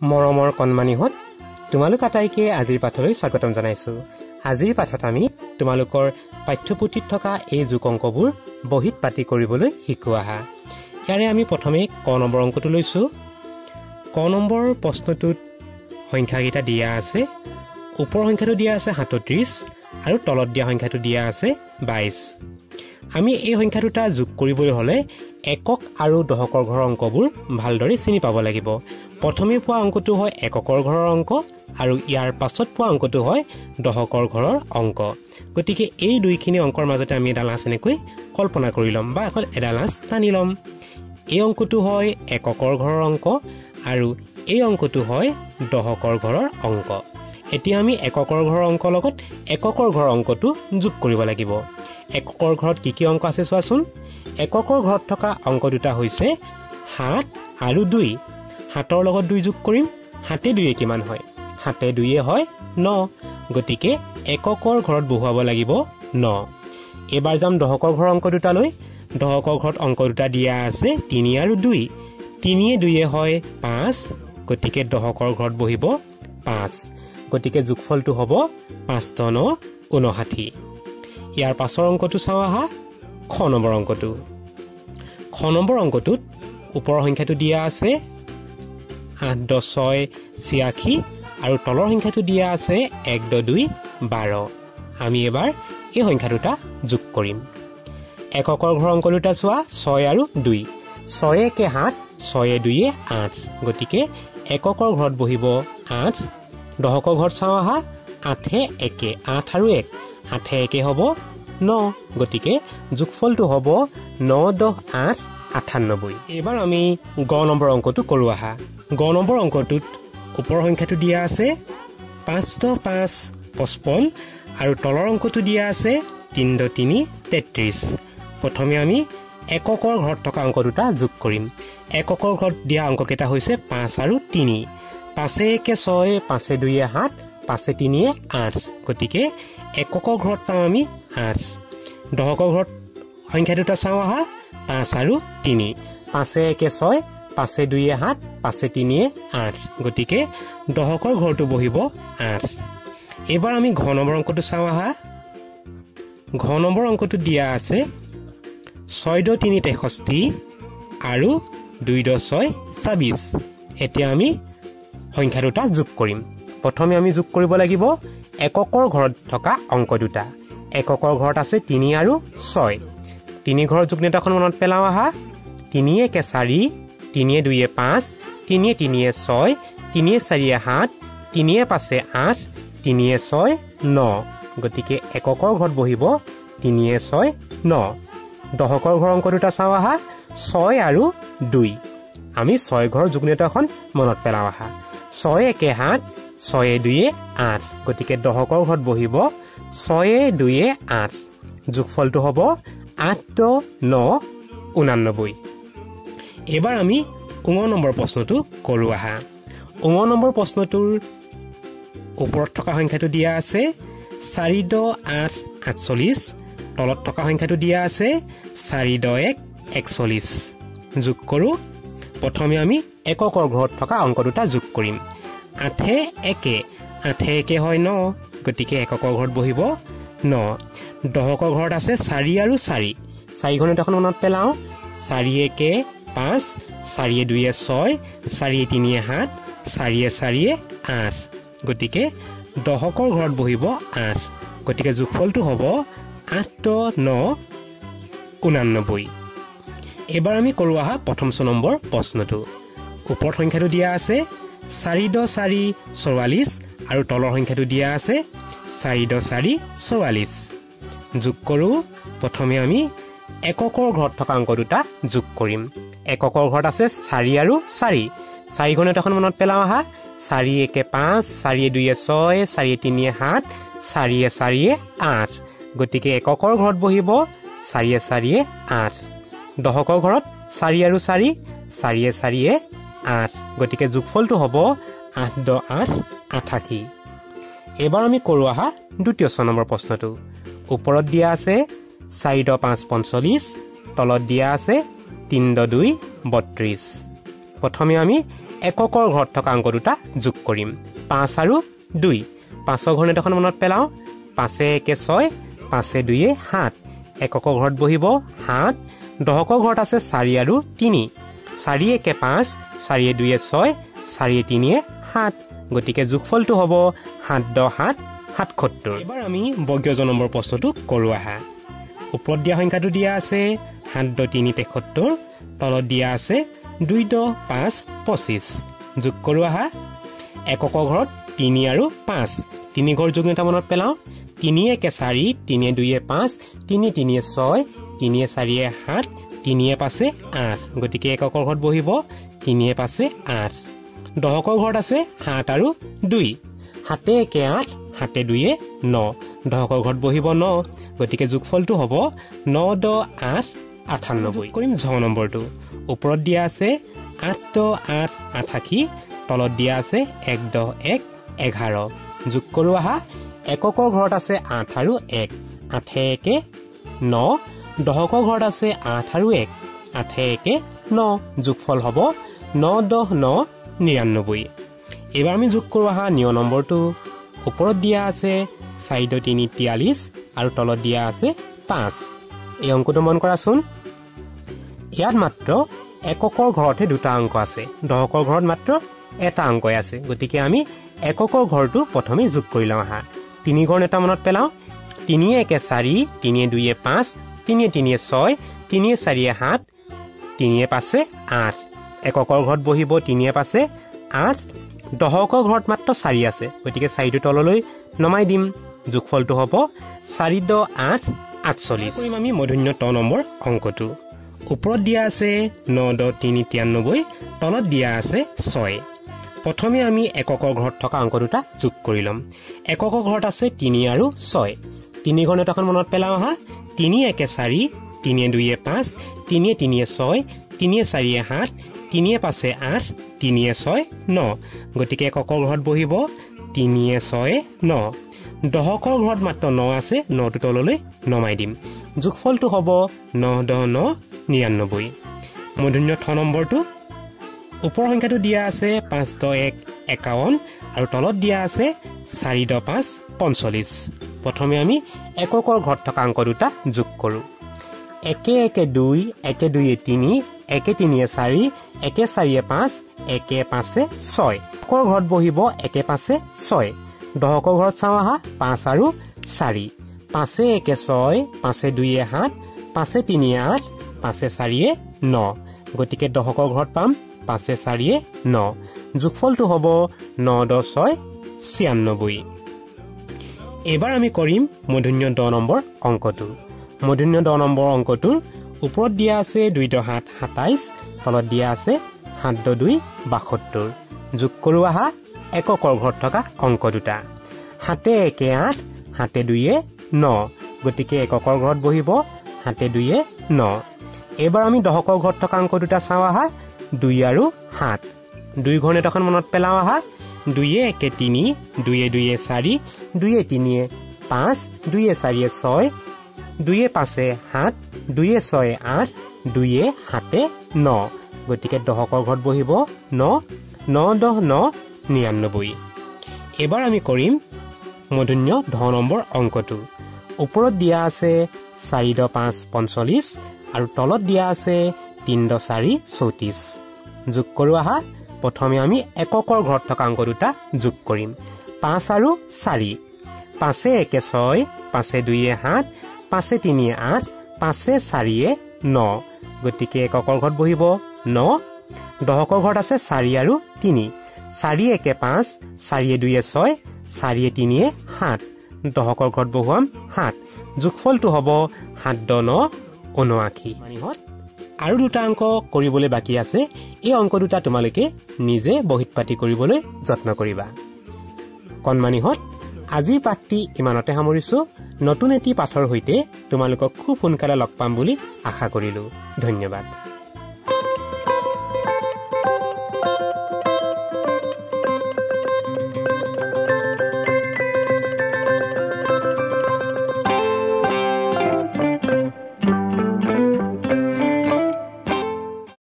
মৰমৰ কণমানিহঁত তোমালোক আটাইকে আজিৰ পাঠলৈ স্বাগতম জনাইছো। আজিৰ পাঠত আমি তোমালোকৰ পাঠ্যপুথিত থকা এই যোগ অংকবোৰ বহীত পাতি কৰিবলৈ শিকো আহা ইয়াৰে আমি প্ৰথমে ক নম্বৰ অংকটো লৈছো। ক নম্বৰ প্ৰশ্নটোত সংখ্যাকেইটা দিয়া আছে ওপৰ সংখ্যাটো দিয়া আছে সাতত্ৰিছ আৰু তলত দিয়া সংখ্যাটো দিয়া আছে বাইছ আমি এই সংখ্যা দুটা যোগ কৰিবলৈ হ'লে একক আৰু দশকৰ ঘৰৰ অংকবোৰ ভালদৰে চিনি পাব লাগিব। প্ৰথমে পোৱা অংকটো হয় এককৰ ঘৰৰ অংক আৰু ইয়াৰ পাছত পোৱা অংকটো হয় দশকৰ ঘৰৰ অংক। গতিকে এই দুইখিনি অংকৰ মাজতে আমি এডাল আঁচ এনেকৈ কল্পনা কৰি ল'ম বা এখন এডাল আঁচ টানি ল'ম। এই অংকটো হয় এককৰ ঘৰৰ অংক আৰু এই অংকটো হয় দশকৰ ঘৰৰ অংক। এতিয়া আমি এককৰ ঘৰৰ অংকৰ লগত এককৰ ঘৰৰ অংকটো যোগ কৰিব লাগিব। এককৰ ঘৰত কি কি অংক আছে চোৱাচোন? এককৰ ঘৰত থকা অংক দুটা হৈছে সাত আৰু দুই। সাতৰ লগত দুই যোগ কৰিম সাতে দুয়ে কিমান হয়? সাতে দুয়ে হয় ন। গতিকে এককৰ ঘৰত বহুৱাব লাগিব ন। এইবাৰ যাম দশকৰ ঘৰৰ অংক দুটালৈ। দশকৰ ঘৰত অংক দুটা দিয়া আছে তিনি আৰু দুই। তিনিয়ে দুয়ে হয় পাঁচ গতিকে দশকৰ ঘৰত বহিব পাঁচ। গতিকে যোগফলটো হ'ব পাঁচ ন ঊনষাঠি। ইয়াৰ পাছৰ অংকটো চাওঁ আহা। খ নম্বৰ অংকটো। খ নম্বৰ অংকটোত ওপৰৰ সংখ্যাটো দিয়া আছে আঠ দহ ছয় ছিয়াশী আৰু তলৰ সংখ্যাটো দিয়া আছে এক দহ দুই বাৰ। আমি এবাৰ এই সংখ্যা দুটা যোগ কৰিম। এককৰ ঘৰৰ অংক দুটা চোৱা ছয় আৰু দুই। ছয় একে সাত ছয়ে দুয়ে আঠ। গতিকে এককৰ ঘৰত বহিব আঠ দশকৰ ঘৰত চাওঁ আহা আঠে একে আঠ আৰু এক। আঠে একে হ'ব ন গতিকে যোগফলটো হ'ব ন দহ আঠ আঠান্নব্বৈ এইবাৰ আমি গ নম্বৰ অংকটো কৰোঁ আহা। গ নম্বৰ অংকটোত ওপৰৰ সংখ্যাটো দিয়া আছে পাঁচ দহ পাঁচ পঁচপন্ন আৰু তলৰ অংকটো দিয়া আছে তিনি দহ তিনি তেত্ৰিছ। প্ৰথমে আমি এককৰ ঘৰত থকা অংক দুটা যোগ কৰিম। এককৰ ঘৰত দিয়া অংককেইটা হৈছে পাঁচ আৰু তিনি। পাঁচে একে ছয় পাঁচে দুয়ে সাত পাঁচে তিনিয়ে আঠ। গতিকে এককৰ ঘৰত পাওঁ আমি আঠ। দশকৰ ঘৰত সংখ্যা দুটা চাওঁ আহা পাঁচ আৰু তিনি। পাঁচে একে ছয় পাঁচে দুয়ে সাত পাঁচে তিনিয়ে আঠ। গতিকে দশকৰ ঘৰটো বহিব আঠ। এইবাৰ আমি ঘ নম্বৰ অংকটো চাওঁ আহা। ঘ নম্বৰ অংকটো দিয়া আছে ছয় দহ তিনি তেষষ্ঠি আৰু দুই দহ ছয় ছাব্বিছ। এতিয়া আমি সংখ্যা দুটা যোগ কৰিম। প্ৰথমে আমি যোগ কৰিব লাগিব এককৰ ঘৰত থকা অংক দুটা। এককৰ ঘৰত আছে তিনি আৰু ছয়। তিনি ঘৰৰ যুগনেতাখন মনত পেলাওঁ আহা। তিনিয়ে একে চাৰি তিনিয়ে দুয়ে পাঁচ তিনিয়ে তিনিয়ে ছয় তিনিয়ে চাৰিয়ে সাত তিনিয়ে পাঁচে আঠ তিনিয়ে ছয় ন। গতিকে এককৰ ঘৰত বহিব তিনিয়ে ছয় ন। দশকৰ ঘৰৰ অংক দুটা চাওঁ আহা ছয় আৰু দুই। আমি ছয় ঘৰৰ যুগনেতাখন মনত পেলাওঁ আহা। ছয় একে সাত ছয়ে দুয়ে আঠ। গতিকে দশকৰ ঘৰত বহিব ছয়ে দুয়ে আঠ। যোগফলটো হ'ব আঠ দহ ন ঊনানব্বৈ এইবাৰ আমি উঙ নম্বৰ প্ৰশ্নটো কৰোঁ আহা। উঙ নম্বৰ প্ৰশ্নটোৰ ওপৰত থকা সংখ্যাটো দিয়া আছে চাৰি দহ আঠ আঠচল্লিছ তলত থকা সংখ্যাটো দিয়া আছে চাৰি দহ এক একচল্লিছ। যোগ কৰোঁ প্ৰথমে আমি এককৰ ঘৰত থকা অংক দুটা যোগ কৰিম। আঠে একে আঠে একে হয় ন গতিকে এককৰ ঘৰত বহিব ন। দহকৰ ঘৰত আছে চাৰি আৰু চাৰি। চাৰিখনত এখন মনত পেলাওঁ। চাৰি একে পাঁচ চাৰিয়ে দুয়ে ছয় চাৰিয়ে তিনিয়ে সাত চাৰিয়ে চাৰিয়ে আঠ। গতিকে দহকৰ ঘৰত বহিব আঠ। গতিকে যোগফলটো হ'ব আঠ ন ঊনানব্বৈ এইবাৰ আমি কৰোঁ আহা প্ৰথম নম্বৰ প্ৰশ্নটো। ওপৰত সংখ্যাটো দিয়া আছে চাৰি দহ চাৰি চৌৰাল্লিছ আৰু তলৰ সংখ্যাটো দিয়া আছে চাৰি দহ চাৰি চৌৰাল্লিছ যোগ কৰোঁ প্ৰথমে আমি এককৰ ঘৰত থকা অংক দুটা যোগ কৰিম। এককৰ ঘৰত আছে চাৰি আৰু চাৰি। চাৰিখনত এখন মনত পেলাওঁ আহা। চাৰি একে পাঁচ চাৰিয়ে দুয়ে ছয় চাৰিয়ে তিনিয়ে সাত চাৰিয়ে চাৰিয়ে আঠ। গতিকে এককৰ ঘৰত বহিব চাৰিয়ে চাৰিয়ে আঠ। দশকৰ ঘৰত চাৰি আৰু চাৰি চাৰিয়ে চাৰিয়ে আঠ। গতিকে যোগফলটো হ'ব আঠ দহ আঠ আঠাশী। এইবাৰ আমি কৰোঁ আহা দ্বিতীয় ছ নম্বৰ প্ৰশ্নটো। ওপৰত দিয়া আছে চাৰি দহ পাঁচ পঞ্চল্লিছ তলত দিয়া আছে তিনি দহ দুই বত্ৰিছ। প্ৰথমে আমি এককৰ ঘৰত থকা অংক দুটা যোগ কৰিম। পাঁচ আৰু দুই। পাঁচৰ ঘৰ নেটখন মনত পেলাওঁ। পাঁচে একে ছয় পাঁচে দুয়ে সাত। এককৰ ঘৰত বহিব সাত দহকৰ ঘৰত আছে চাৰি আৰু তিনি। চাৰি একে পাঁচ চাৰিয়ে দুয়ে ছয় চাৰিয়ে তিনিয়ে সাত। গতিকে যোগফলটো হ'ব সাত দহ সাত সাতসত্তৰ। এইবাৰ আমি বৰ্গীয় নম্বৰ প্ৰশ্নটো কৰোঁ আহা। ওপৰত দিয়া সংখ্যাটো দিয়া আছে সাত দহ তিনি তেসত্তৰ তলত দিয়া আছে দুই দহ পাঁচ পঁচিছ। যোগ কৰোঁ আহা। এককৰ ঘৰত তিনি আৰু পাঁচ। তিনি ঘৰ যোগ এটা মনত পেলাওঁ। তিনি একে চাৰি তিনিয়ে দুয়ে পাঁচ তিনি তিনিয়ে ছয় তিনিয়ে চাৰিয়ে সাত তিনিয়ে পাঁচে আঠ। গতিকে এককৰ ঘৰত বহিব তিনিয়ে পাঁচে আঠ। দহকৰ ঘৰত আছে সাত আৰু দুই। সাতে একে আঠ সাতে দুয়ে ন। দহকৰ ঘৰত বহিব ন। গতিকে যোগফলটো হ'ব ন দহ আঠ আঠান্নব্বৈ। কৰিম ঝ নম্বৰটো। ওপৰত দিয়া আছে আঠ দহ আঠ আঠাশী। তলত দিয়া আছে এক দহ এক এঘাৰ। যোগ কৰোঁ আহা। এককৰ ঘৰত আছে আঠ আৰু এক। আঠে একে ন। দহকৰ ঘৰত আছে আঠ আৰু এক আঠে একে ন যোগফল হ'ব ন দহ ন নিৰান্নব্বৈ। এইবাৰ আমি যোগ কৰোঁ আহা নিয় নম্বৰটো। ওপৰত দিয়া আছে চাৰিদ তিনি তিয়াল্লিছ আৰু তলত দিয়া আছে পাঁচ। এই অংকটো মন কৰাচোন। ইয়াত মাত্ৰ এককৰ ঘৰতহে দুটা অংক আছে। দহকৰ ঘৰত মাত্ৰ এটা অংকই আছে। গতিকে আমি এককৰ ঘৰটো প্ৰথমে যোগ কৰি লওঁ আহা। তিনি ঘৰ এটা মনত পেলাওঁ। তিনিয়ে একে চাৰি তিনিয়ে দুইয়ে পাঁচ তিনিয়ে তিনিয়ে ছয় তিনিয়ে চাৰিয়ে সাত তিনিয়ে পাঁচে আঠ। এককৰ ঘৰত বহিব তিনিয়ে পাঁচে আঠ। দহকৰ ঘৰত মাত্ৰ চাৰি আছে গতিকে চাৰিটো তললৈ নমাই দিম। যোগফলটো হ'ব চাৰি দহ আঠ আঠচল্লিছ কৰিম আমি মধুন্য ত নম্বৰ অংকটো। ওপৰত দিয়া আছে ন দহ তিনি তিৰান্নব্বৈ তলত দিয়া আছে ছয়। প্ৰথমে আমি এককৰ ঘৰত থকা অংক দুটা যোগ কৰি ল'ম। এককৰ ঘৰত আছে তিনি আৰু ছয়। তিনি ঘৰ নেতাখন মনত পেলাওঁ আহা। তিনি একে চাৰি তিনিয়ে দুইয়ে পাঁচ তিনিয়ে তিনিয়ে ছয় তিনিয়ে চাৰিয়ে সাত তিনিয়ে পাঁচে আঠ তিনিয়ে ছয় ন গতিকে এককৰ ঘৰত বহিব তিনিয়ে ছয় ন দহকৰ ঘৰত মাত্ৰ ন আছে নটো তললৈ নমাই দিম যোগফলটো হ'ব ন দহ ন নিৰান্নব্বৈ মূৰ্ধন্য থ নম্বৰটো ওপৰ সংখ্যাটো দিয়া আছে পাঁচ দহ এক একাৱন্ন আৰু তলত দিয়া আছে চাৰি দহ পাঁচ পঞ্চল্লিছ প্ৰথমে আমি এককৰ ঘৰত থকা অংক দুটা যোগ কৰোঁ। একে একে দুই একে দুয়ে তিনি একে তিনিয়ে চাৰি একে চাৰিয়ে পাঁচ একে পাঁচে ছয়। একৰ ঘৰত বহিব একে পাঁচে ছয়। দহকৰ ঘৰত চাওঁ আহা পাঁচ আৰু চাৰি। পাঁচে একে ছয় পাঁচে দুইয়ে সাত পাঁচে তিনিয়ে আঠ পাঁচে চাৰিয়ে ন। গতিকে দহকৰ ঘৰত পাম পাঁচে চাৰিয়ে ন। যোগফলটো হ'ব ন দহ ছয় ছিয়ান্নব্বৈ। এইবাৰ আমি কৰিম মধুন্য দহ নম্বৰ অংকটো। মধুন্য দহ নম্বৰ অংকটোৰ ওপৰত দিয়া আছে দুই দহ সাত সাতাইছ তলত দিয়া আছে সাত দহ দুই বাসত্তৰ। যোগ কৰোঁ আহা এককৰ ঘৰত থকা অংক দুটা। সাতে একে আঠ সাতে দুয়ে ন। গতিকে এককৰ ঘৰত বহিব সাতে দুয়ে ন। এইবাৰ আমি দহকৰ ঘৰত থকা অংক দুটা চাওঁ আহা দুই আৰু সাত। দুই ঘৰ নেটখন মনত পেলাওঁ আহা দুয়ে একে তিনি দুয়ে দুয়ে চাৰি দুয়ে তিনিয়ে পাঁচ দুয়ে চাৰিয়ে ছয় দুয়ে পাঁচে সাত দুয়ে ছয়ে আঠ দুয়ে সাতে ন। গতিকে দহকৰ ঘৰত বহিব ন ন দহ ন নিৰান্নব্বৈ। এইবাৰ আমি কৰিম মধুন্য দহ নম্বৰ অংকটো। ওপৰত দিয়া আছে চাৰি দহ পাঁচ পঞ্চল্লিছ আৰু তলত দিয়া আছে তিনি দহ চাৰি চৌত্ৰিছ। যোগ কৰোঁ আহা। প্ৰথমে আমি এককৰ ঘৰত থকা অংক দুটা যোগ কৰিম। পাঁচ আৰু চাৰি। পাঁচে একে ছয় পাঁচে দুইয়ে সাত পাঁচে তিনিয়ে আঠ পাঁচে চাৰিয়ে ন। গতিকে এককৰ ঘৰত বহিব ন। দহকৰ ঘৰত আছে চাৰি আৰু তিনি। চাৰি একে পাঁচ চাৰিয়ে দুইয়ে ছয় চাৰিয়ে তিনিয়ে সাত। দহকৰ ঘৰত বহুৱাম সাত। যোগফলটো হ'ব সাত দহ ন ঊনআশী। আৰু দুটা অংক কৰিবলৈ বাকী আছে এই অংক দুটা তোমালোকে নিজে বহীত পাতি কৰিবলৈ যত্ন কৰিবা। কণমানিহঁত আজিৰ পাঠটি ইমানতে সামৰিছো। নতুন এটি পাঠৰ সৈতে তোমালোকক খুব সোনকালে লগ পাম বুলি আশা কৰিলো। ধন্যবাদ।